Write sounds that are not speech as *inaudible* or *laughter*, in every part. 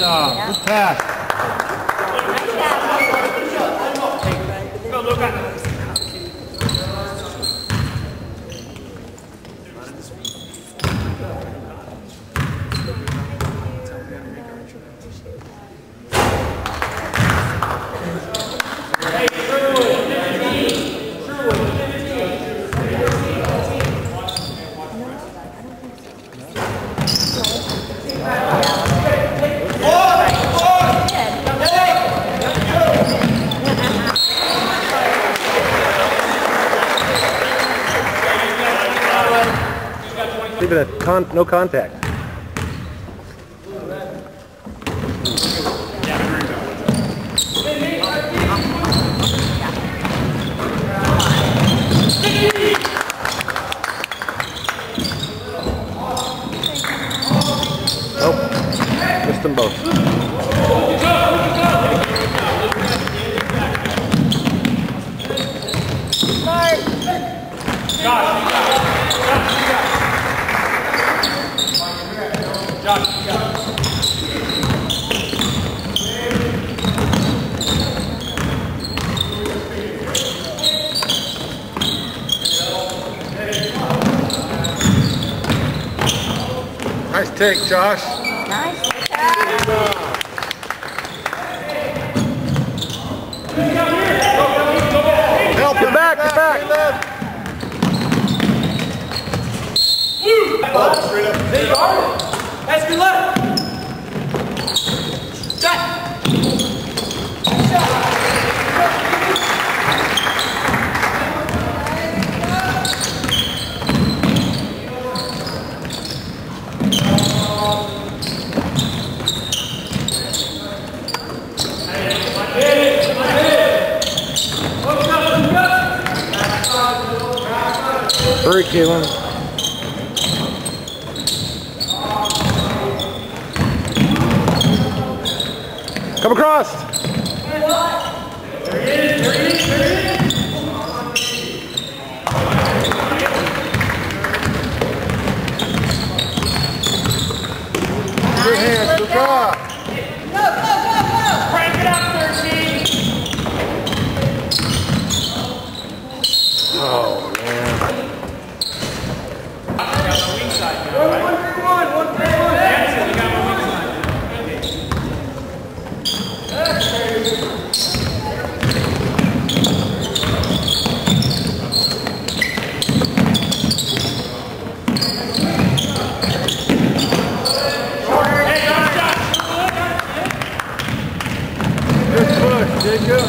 Job. Good pass. Leave it at con no contact. Nope. Missed them both. Nice take, Josh. Nice. Help, get back, get back. That's good luck. Shot. Hurry, Keelan. Come across. Good hands, good job. Crank it up, 13. Oh, man. Good push, Jacob.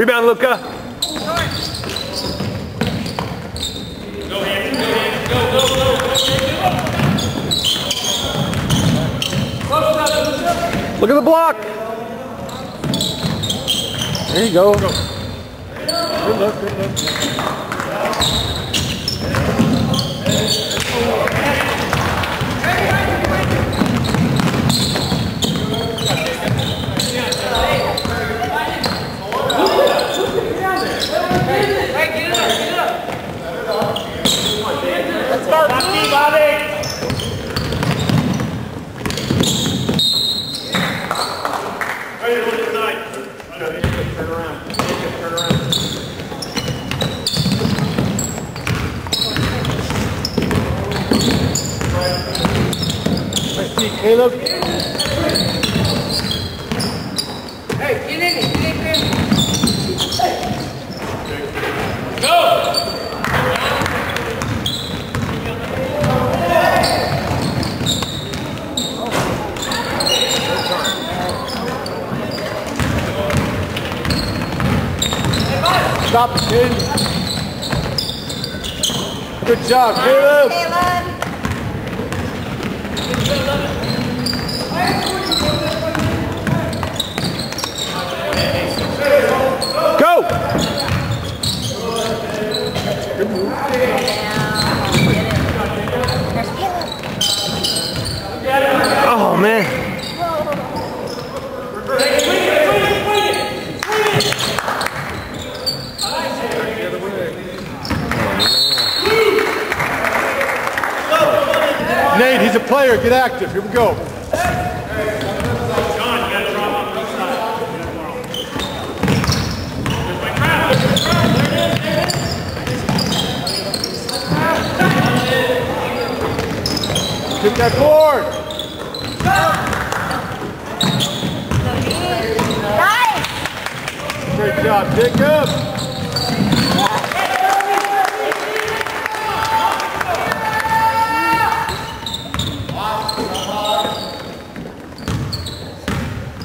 Rebound, Luca. Look at the block. There you go. Good look, good look. Lucky, Bobby. Nice feet, Caleb. Stop it, kid. Good job, Caleb. Caleb. Go! Player, get active. Here we go. Get that board. Nice. Great job, Jacob.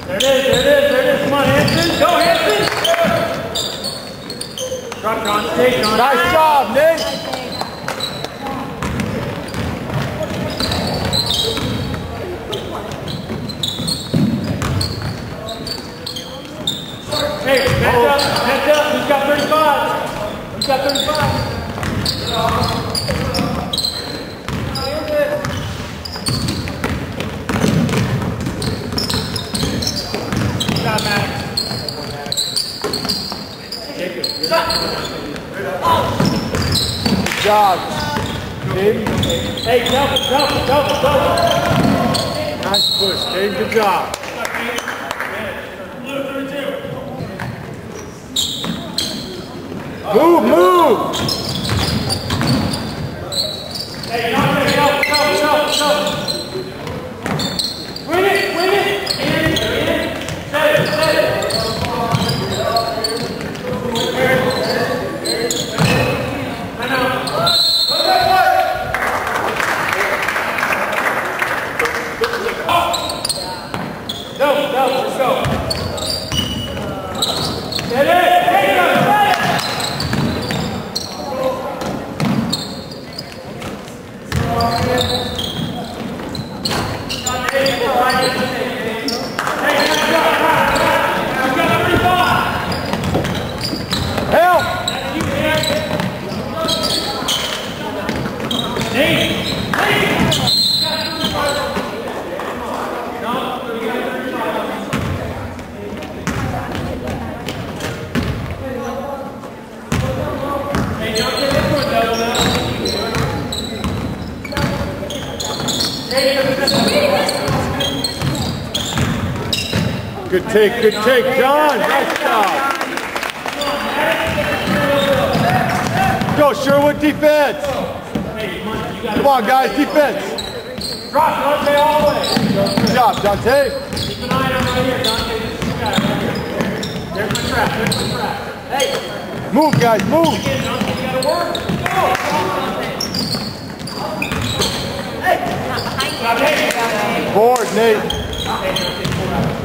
There it is, there it is, there it is. Come on, Hanson. Go, Hanson. Drop, John. Take, John. Nice job, Nate. Hey, heads up, heads up. Who's got 35? Who's got 35? Job. Caden, Hey, double, double, double, double. nice push. Caden, good job. Move, move. Hey, knock it out, go, go, go. Win it, win it. In, in. Set it, set it. Go, go, let's go. Set it, take it, set it. Help. Good take, good take, John. Nice job. Go, Sherwood, defense. Come on, guys, defense. Drop, Dante, all the way. Good job, Dante. Keep an eye on right here, Dante. This is guy right here. There's the trap, there's the trap. Hey, Move, guys, move. again, Dante, you gotta.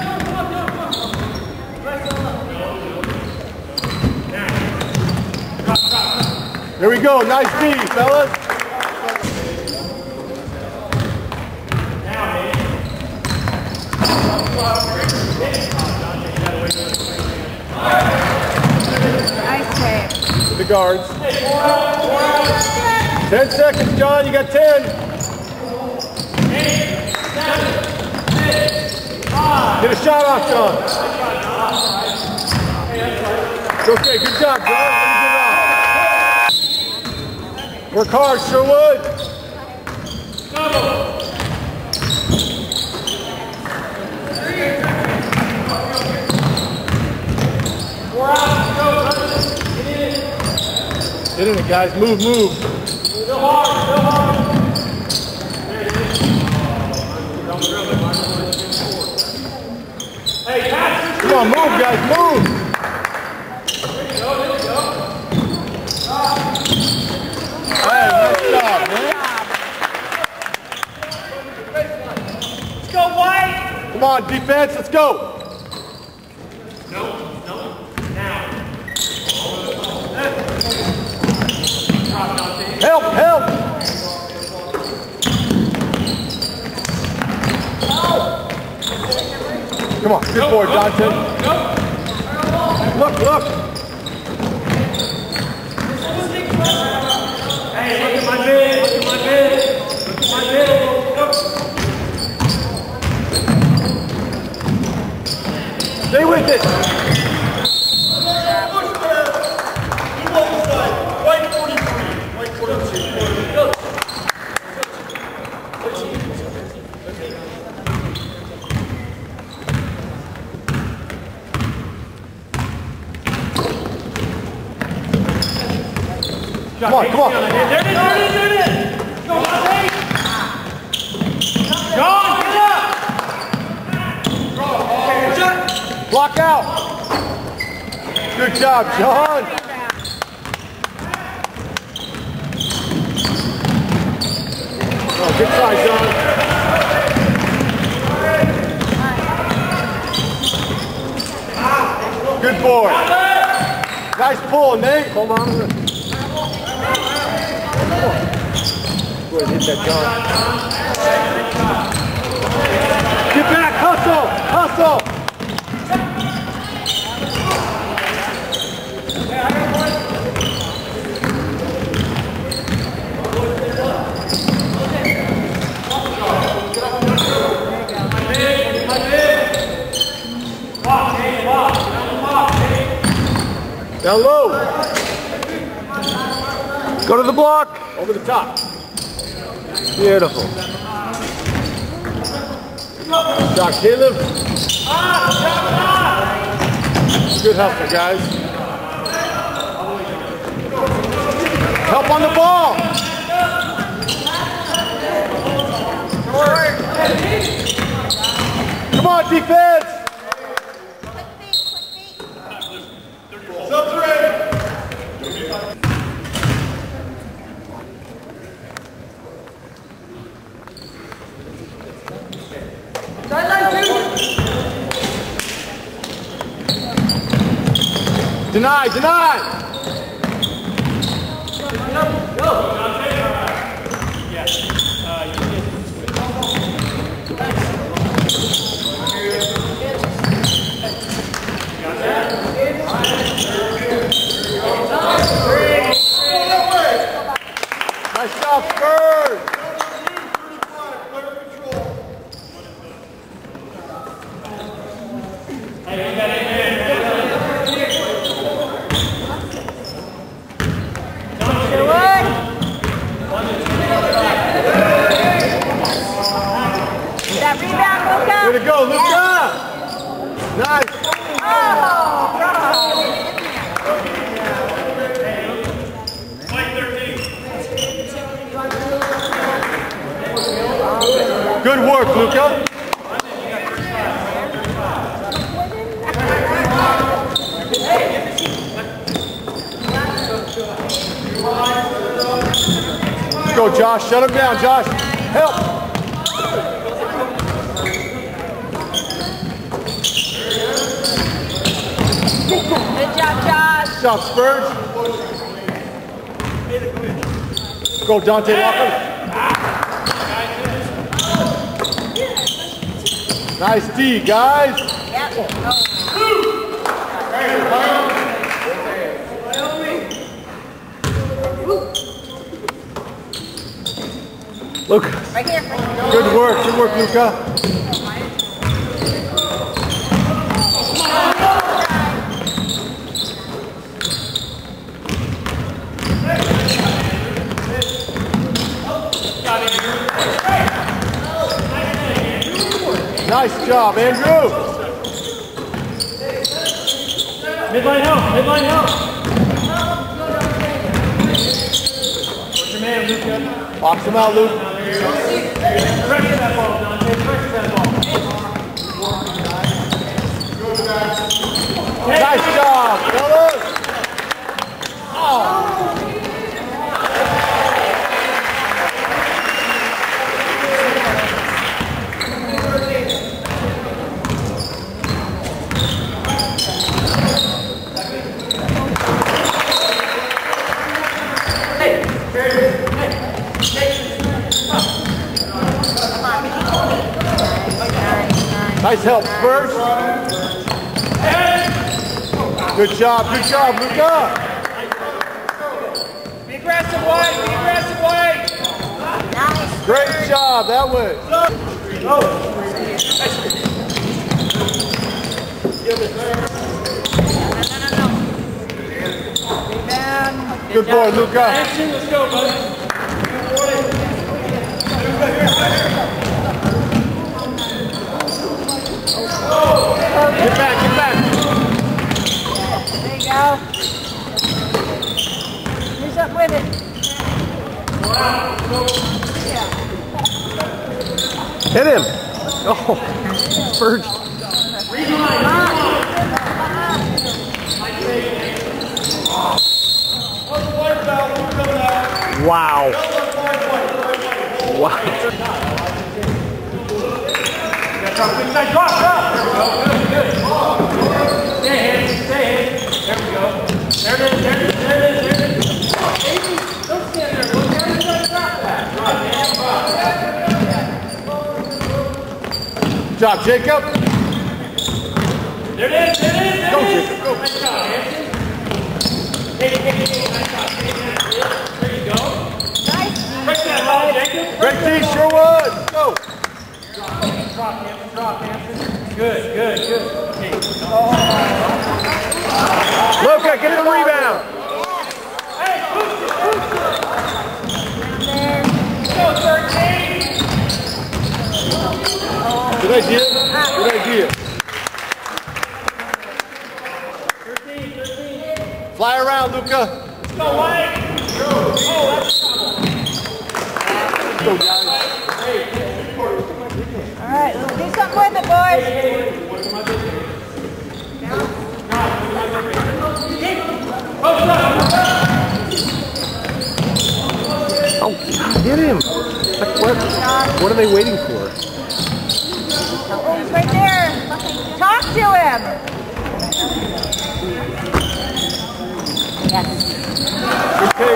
There we go. Nice D, fellas. Nice tape. The guards. 10 seconds, John. You got 10. Get a shot off, John. It's Okay, good job, John. Let me get off. Work hard, Sherwood. Get in it, guys. Move, move. Go hard, go hard. Hey. Come on, move, guys. Move. on, defense, let's go. No, no, now. Help, help. Come on, good board, Johnson. Look, look. Stay with it. White 43. White 43. Go. Come on, come on. There it is, there it is, there it is. Go, Monte. John, get up. Out. Good job, John. Oh, good try, John. Good boy. Nice pull, Nate. Hold on. Go ahead, hit that, John. Get back, hustle, hustle. Down low. Go to the block. Over the top. Beautiful. Shot, Caleb. Good hustle, guys. Help on the ball. Come on, defense. Deny, deny. Nice job, Spurs. That rebound, Luca. Way to go, Luca. Nice. Oh, bravo. White 13. Good work, Luca. Let's go, Josh. Shut him down, Josh. Help. Good job, Josh. Good job, Spurs. Go, Dante Walker. Nice D, guys. Yep. Luca. Right here. Good work. Good work, Luca. Nice job, Andrew. Midline help, midline help. What's your man, Luca? Box him out, Luke. Nice help, first. Good job, good job, Luca. Be aggressive, White. Be aggressive, White. Great job, that was. Good boy, Luca. Let's go, buddy. Get back, get back. There you go. Do something with it. Hit him. Oh, Spurs. Wow. Wow. Good. Stay ahead. There it is. There it is. There it is. Job, Jacob. Go. Jacob, go. Nice job, Hanson. Hey, hey, hey. Nice job. Hey, Hanson. There you go. Nice. Break that ball, Jacob. Great D, Sherwood. Go. Drop, Hanson. Drop, Hanson. Good, good, good. Okay. Luca, get the rebound. Hey, boost it, boost it. Go, 13. Good idea. Good idea. 13, 13. Fly around, Luca. Let's go, White. Oh, that's Go, guys. Do something with it, boys. Oh, get him. Like, what, what are they waiting for? Oh, he's right there. Talk to him. Yes. Okay.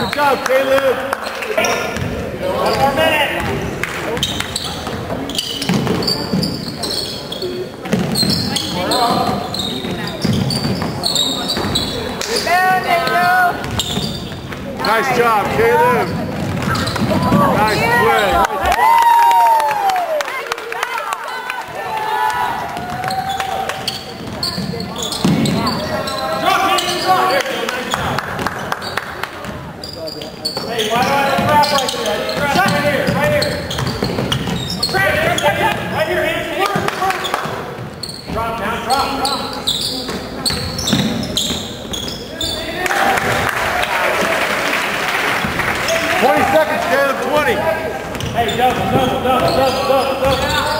Good job, Caleb. one more minute. Rebound, there you go. Nice job, Caleb. Nice play. 20. Hey, double, double, double, double, double, double.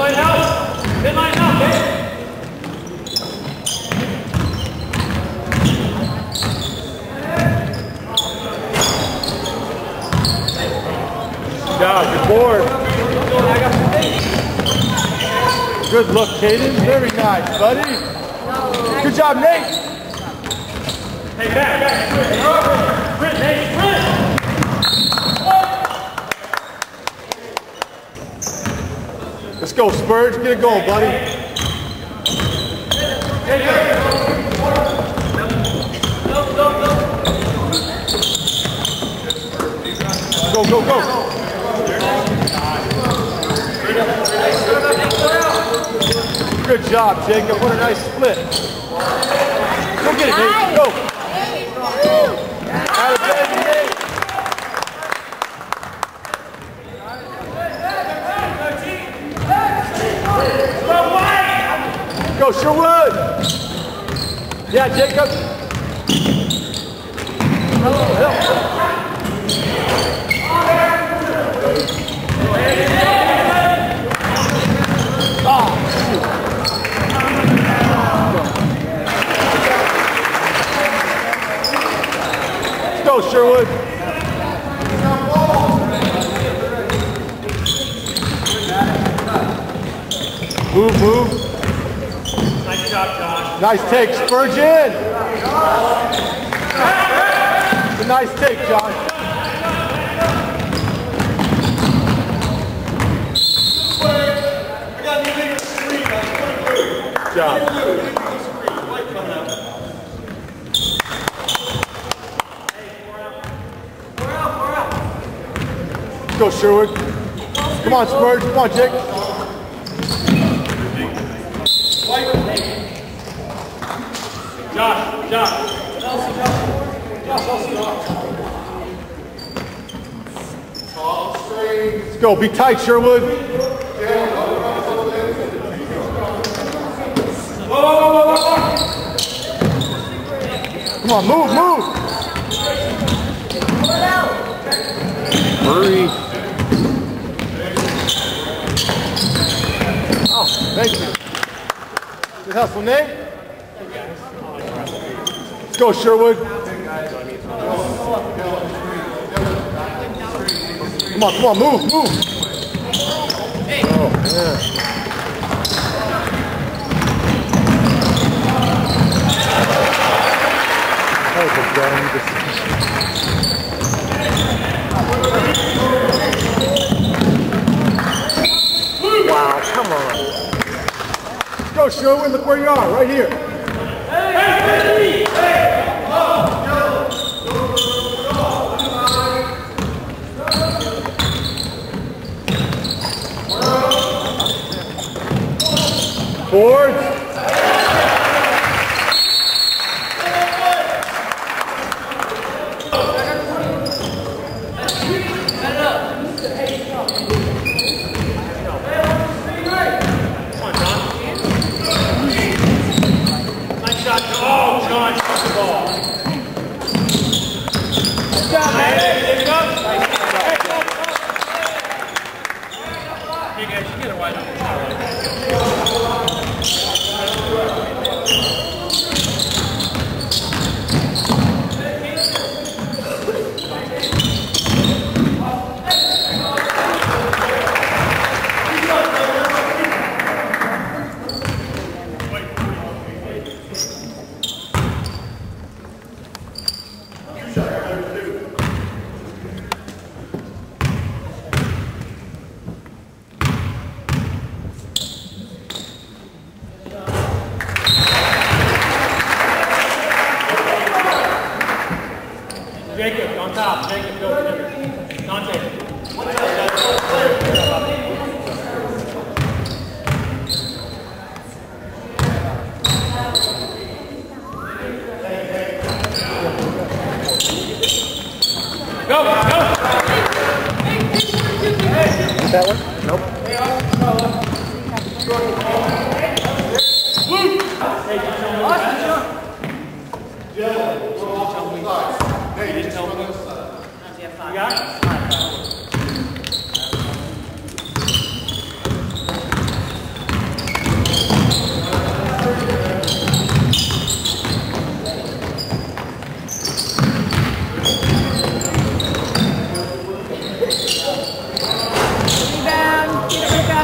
Midline house. Midline house, baby. Good job. Good board. Good look, Caden. Very nice, buddy. Good job, Nate. Hey, back, back. Sprint, Nate, sprint. Let's go, Spurge. Get a goal, buddy. Go, go, go. Good job, Jacob. What a nice split. Go get it, Nate. Go. Sherwood! Yeah, Jacob. Hello, help. Sherwood. Move, move. Nice take, Spurgeon. A nice take, Josh. Go, Sherwood. Come on, Spurge. Come on, Jake. Go. Be tight, Sherwood. Come on, move, move. Hurry. Oh, thank you. Good hustle, Nate. Let's go, Sherwood. Come on, come on, move, move. Oh, man. That was a dumb decision. Wow, come on. Let's go, Sherwood. Look where you are, right here. Boards. Nice shot. Oh, John, shot the ball. Hey, there you go. Hey, guys, you get a wide open shot. Jacob, on top. Jacob, go. Jacob. Dante. Go, go. That one? Nope. You got it? Rebound. Luca.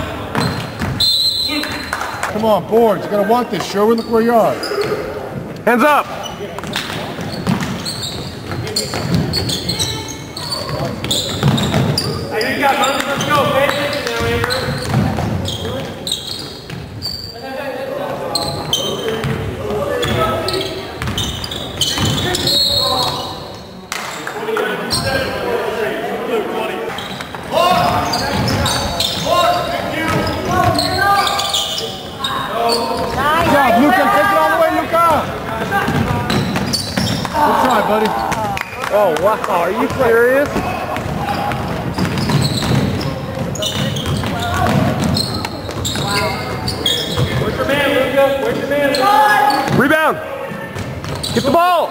Come on, boards. You're gonna want this, Sherwood. Look where you are. Hands up. Hey, you got money. Let's go. Pay attention now, Andrew. Nice. Good job, Luca. Take it all the way, Luca. Buddy. Oh, wow. Are you serious? Where's your man, Luca? Where's your man, Luca? Rebound. Get the ball.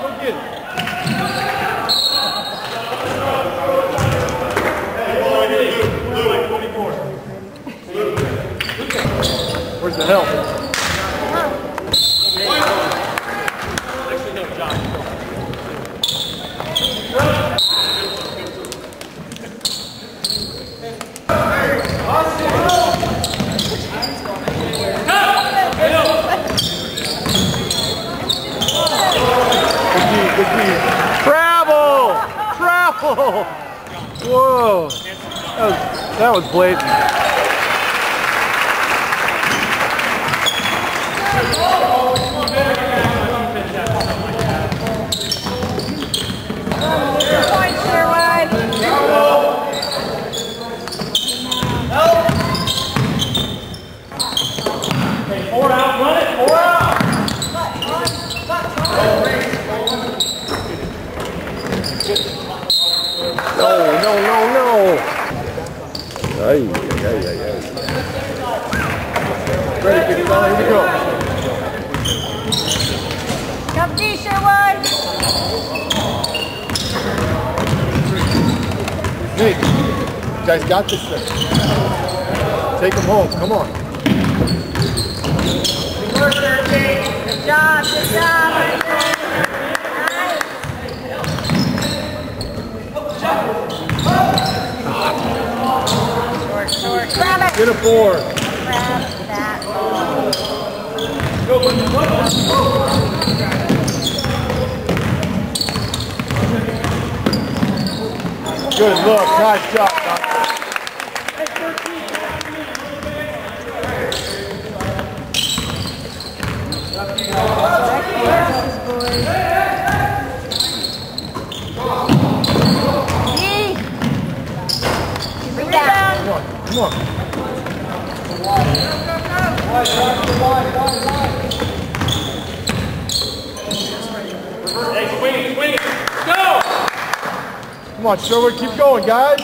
Where's the help? Actually, no, Josh. Good D. Travel! Travel! Whoa. That was, that was blatant. Two points, Sherwood. Okay, four out, run it, four out. No, no, no, no. Ay, ay, ay, ay. Ready, get it on, here we go. Come D, Sherwood. Nate, you got this thing. Take him home, come on. Good job, good job. Short. Grab. Get a that. Good look, nice job. Doc. D. Rebound. Come on. Hey, swing. Go! Come on, Sherwood, keep going, guys.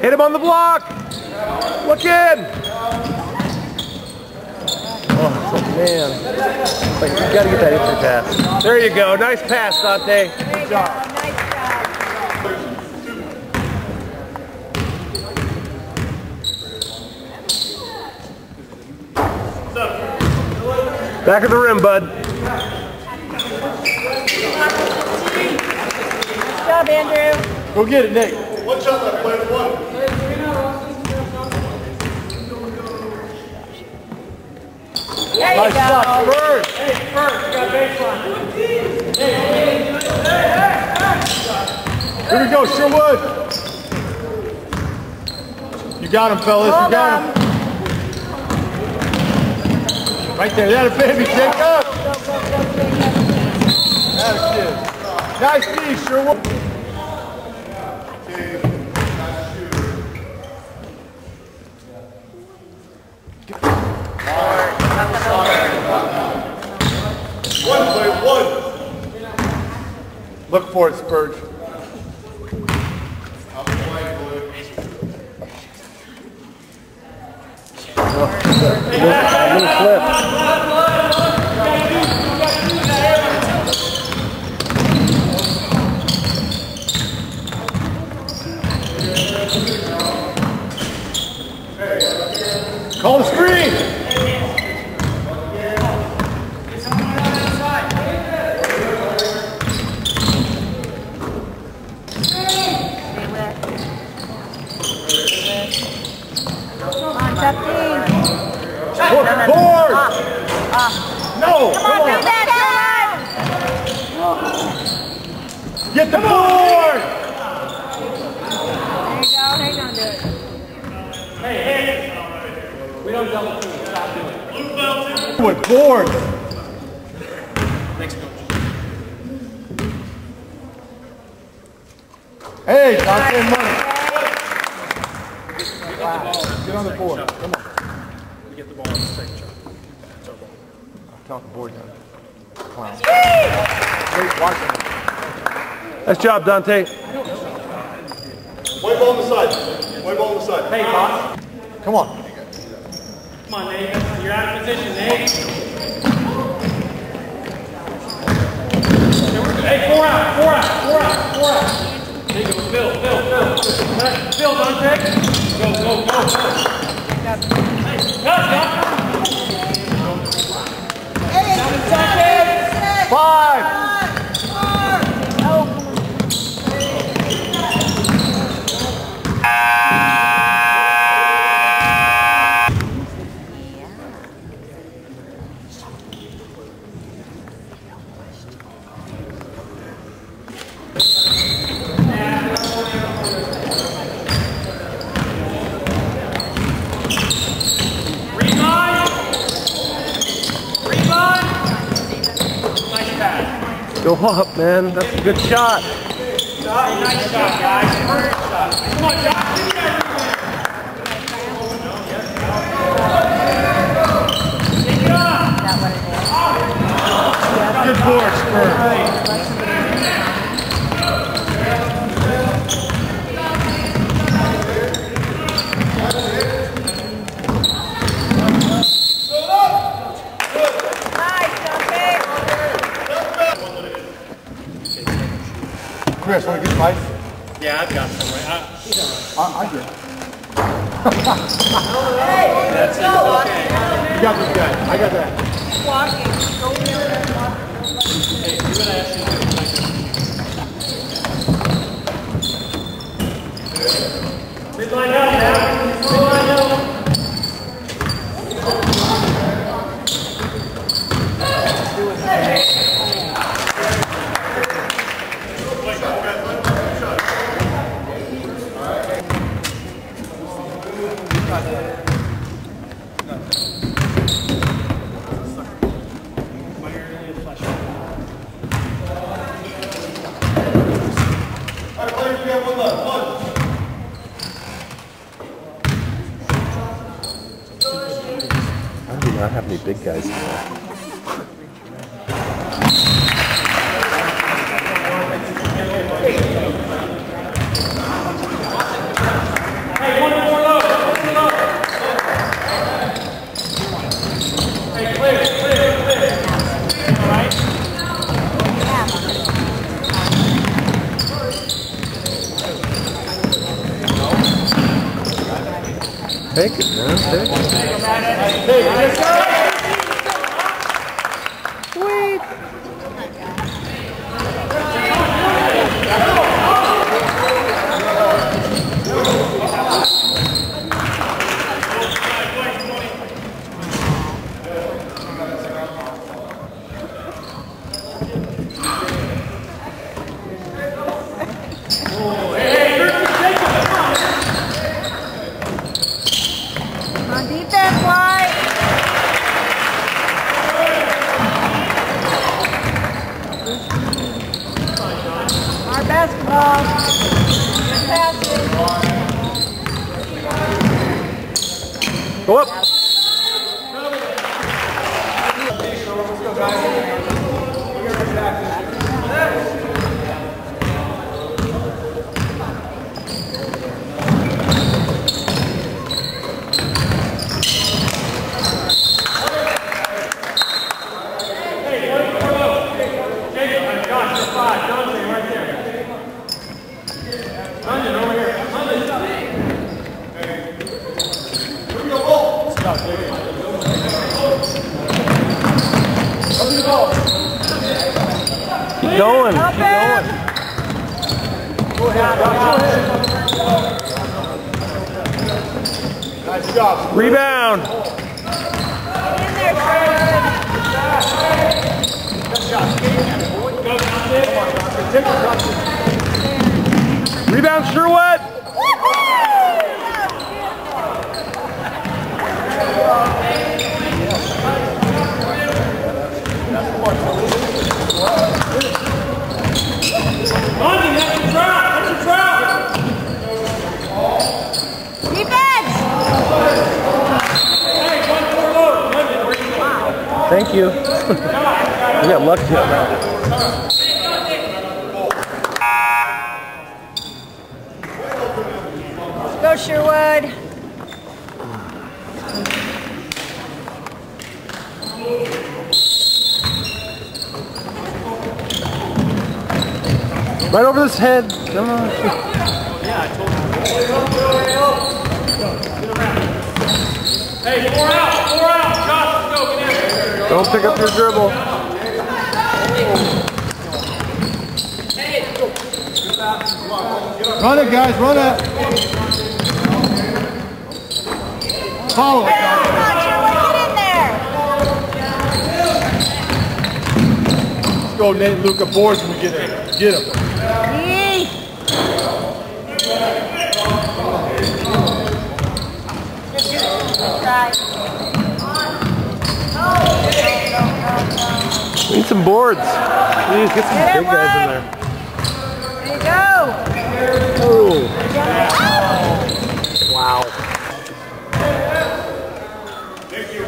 Hit him on the block. Look in. Oh, man. Like, you gotta get that entry pass. There you go. Nice pass, Dante. There you go. Nice job. Back of the rim, bud. Good job, Andrew. Go get it, Nick. There you Nice go. block, Bird. Hey, first, you got baseline. Here we go, Sherwood. You got him, fellas. You got on. him. Right there. That a baby, Jacob. That a kid. Nice D, Sherwood. One play, one. Look for it, Spurge. A little flip. Call the screen. Come on, Chuck D. Board. Board. No. Come on, do that, Get the board. There you go. There you go. Do it. Hey, hey. We don't double team. Stop doing it. With board. Thanks, coach. Hey, Dante money. Get on the board. Come on. We get the ball on the second shot. It's our ball. Count the board down. Clown. Wait, watch him. Nice job, Dante. White ball on the side. White ball on the side. Hey, boss. Come on. Come on, Nate. You're out of position, Nate. Hey, four out, four out, four out, four out. There you go, Phil, Phil, Phil. Phil, Dante. Go, go, go. Nice. Cut, cut. Five. Go up, man. That's a good shot. Nice shot, guys. Perfect shot. Come on, Josh. Give me that Take it off. Is that what it is? Good board, Spur. Chris, want to get spice? Yeah, I've got some. Right. I, I, I did. that's it. Okay. You got this guy. I got that. Walking. Go there. Hey, do what I asked you to do. Midline out now. Midline out. All right, players, we have one left. One. I do not have any big guys here. Hey, one more low. One more low. Hey, clear, clear, clear. All right. Take it, man. Take it. On defense, White. Our basketball. Good passes. Go up. Jacob, Josh, you're five. Dante, right there. London, over here. London. Keep going. Up Keep going. Nice job. Rebound. Rebound, Sherwood. London, that's your trap. That's your trap. Defense. Hey, one more low. London, where you going? Thank you. *laughs* I got lucky on that. Go, Sherwood. Right over his head. Come on. *laughs* Hey, four out. Four out. Josh, let's go. Get in. Don't pick up your dribble. Run it, guys, run it. Follow it. Come on, Sherwood. Get in there. Let's go, Nate, Luca, boards when we get in. Get him. Yee. Good try. Need some boards. Please get some Get big guys in there. There you go. Oh, Oh. wow. Thank you.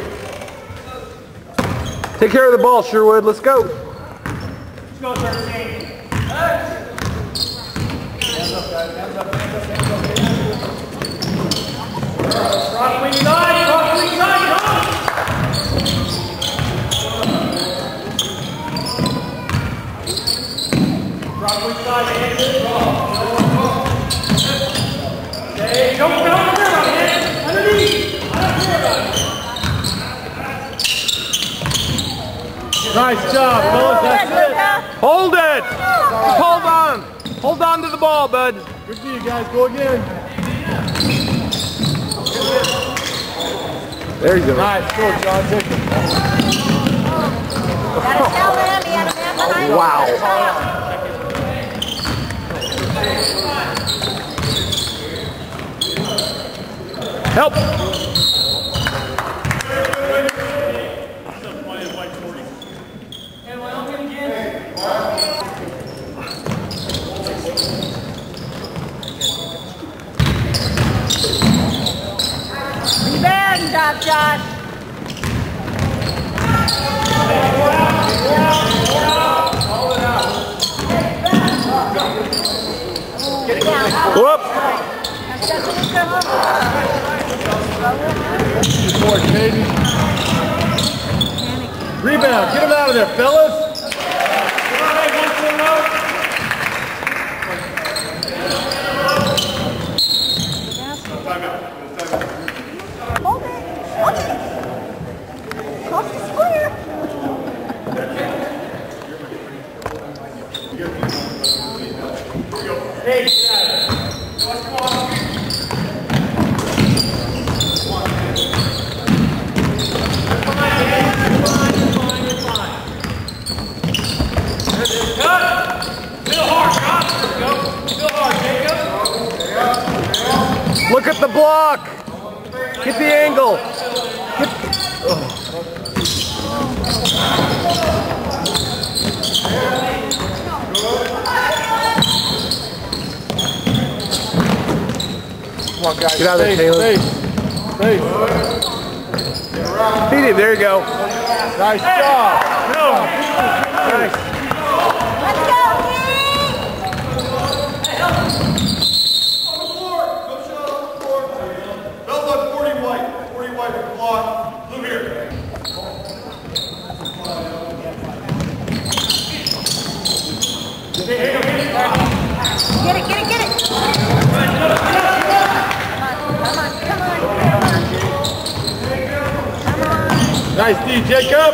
Take care of the ball, Sherwood. Let's go. Let's go, 13. Rock wing side, rock wing side, come! Rock wing side, hands in, draw. Okay, don't, don't worry about it, underneath. I don't care about it. Nice job, fellas. That's it. Hold it. Just hold on. Hold on to the ball, bud. Good for you guys. Go again. There you go. Nice. Go, John. Take it. Gotta tell them he had a man behind him. Wow. Help. Rebound, Doc Josh. Whoop. That's just Luca. Good boy, Caden. Rebound. Get him out of there, fellas. Hold it. Hold it. Cross the square. Cut! Feel hard, Josh. There we go. Feel hard, At the block. Get the angle. Come on, guys. Get out of there, Taylor. Space. Space. Beat him. There you go. Nice job. Nice. Let's go, King. On the floor. Go shot on the floor. Bells on 40 white. 40 white with block. Blue here. Get it, get it, get it. Come on, come on, come on, come on. Nice D, Jacob.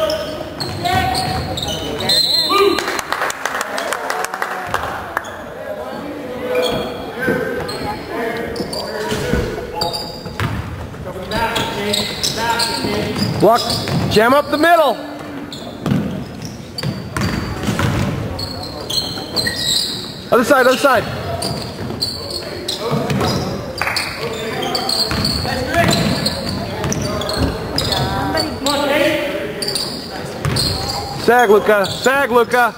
Block. Jam up the middle. Other side, other side. Sag, Luca. Sag, Luca.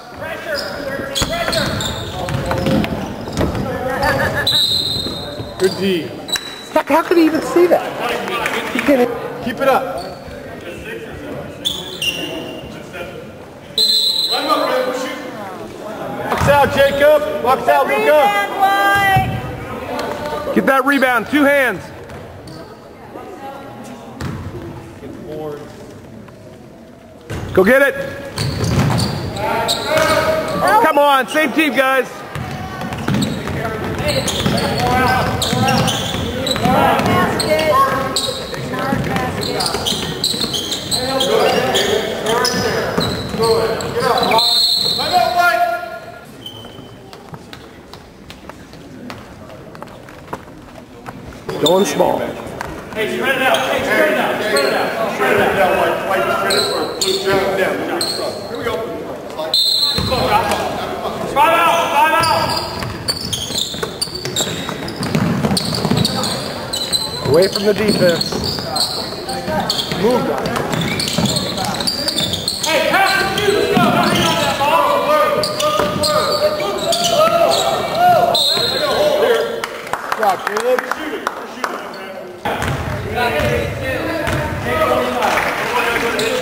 Good D. Heck, how could he even see that? He can't. Keep it up. Run up, man. Push it. Box out, Jacob. Box out, Luca. Get that rebound. Two hands. Go get it. Come on, same team, guys. Going small. Hey, spread it out. Hey, spread it out. Spread it out. Spread it out. Down. Here we Away from the defense. Move. Hey, pass the let's go. Hang on that ball. Good job, Caleb. We're shooting. We're shooting. We got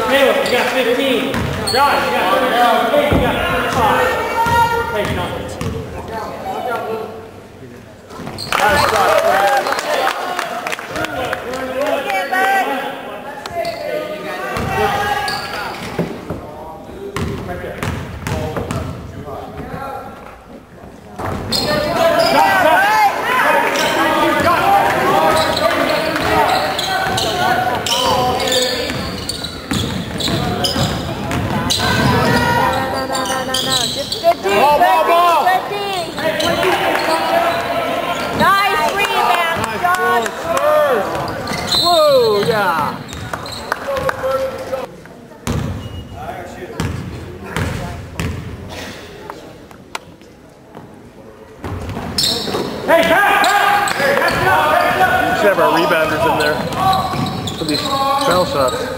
Caleb, you got 15. Nice shot. rebounders in there for these foul shots.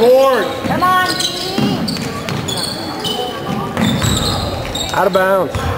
Board. Come on. Out of bounds.